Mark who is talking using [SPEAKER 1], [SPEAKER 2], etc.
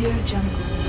[SPEAKER 1] Audio Jungle.